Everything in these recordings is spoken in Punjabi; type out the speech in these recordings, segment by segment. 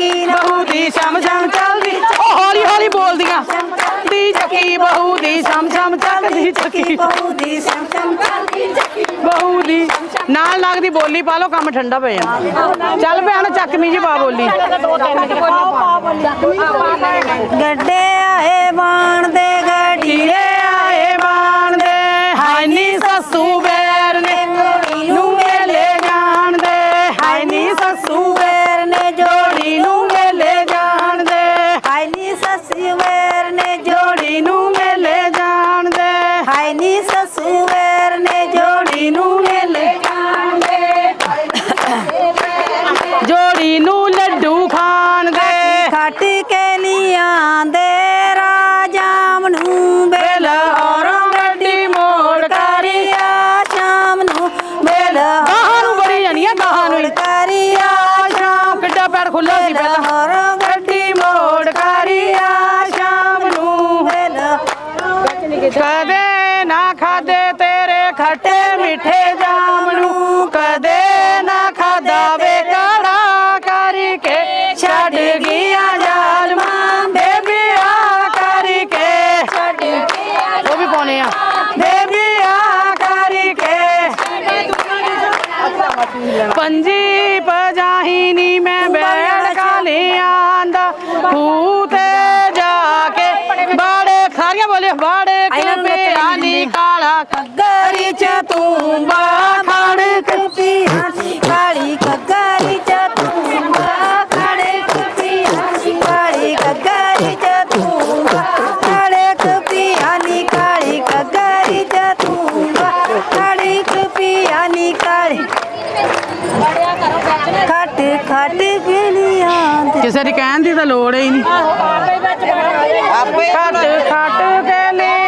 ਜੱਕੀ ਬਹੂ ਦੀ ਸ਼ਮ ਸ਼ਮ ਚੱਲਦੀ ਉਹ ਹੌਲੀ ਹੌਲੀ ਬੋਲਦੀਆਂ ਦੀ ਜੱਕੀ ਬਹੂ ਦੀ ਸ਼ਮ ਸ਼ਮ ਚੱਲਦੀ ਜੱਕੀ ਬਹੂ ਦੀ ਸ਼ਮ ਸ਼ਮ ਚੱਲਦੀ ਜੱਕੀ ਬਹੂ ਦੀ ਨਾਲ ਲੱਗਦੀ ਬੋਲੀ ਪਾ ਲੋ ਕੰਮ ਠੰਡਾ ਪੈ ਜਾਂਦਾ ਚੱਲ ਪਿਆ ਨਾ ਚੱਕਮੀ ਜੀ ਪਾ ਬੋਲੀ ਗੱਡੇ હાયની સસુવેર ને જોડીનું ને જોડીનું લડ્ડુ मीठे जामनू कदे ना खदावे कड़ा करके छड़ जाल मां करके वो भी पौने बेबिया करके पंजी पजाहिनी में बैठ काले आंदा कूते जाके बड़े खारिया बोले बड़े ਕੱਗਰੀ ਚ ਤੂੰ ਬਾ ਖੜਕ ਹਾਂ ਕਾਲੀ ਕੱਗਰੀ ਚ ਤੂੰ ਬਾ ਖੜਕ ਹਾਂ ਕਾਲੀ ਕੱਗਰੀ ਚ ਤੂੰ ਕਾਲੀ ਚ ਤੂੰ ਕਾਲੀ ਖਟ ਖਟ ਕਿਸੇ ਦੀ ਕਹਿਣ ਦੀ ਤਾਂ ਲੋੜ ਹੀ ਨਹੀਂ ਆਪੇ ਖਟ ਖਟ ਲੈ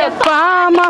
చెప్పామా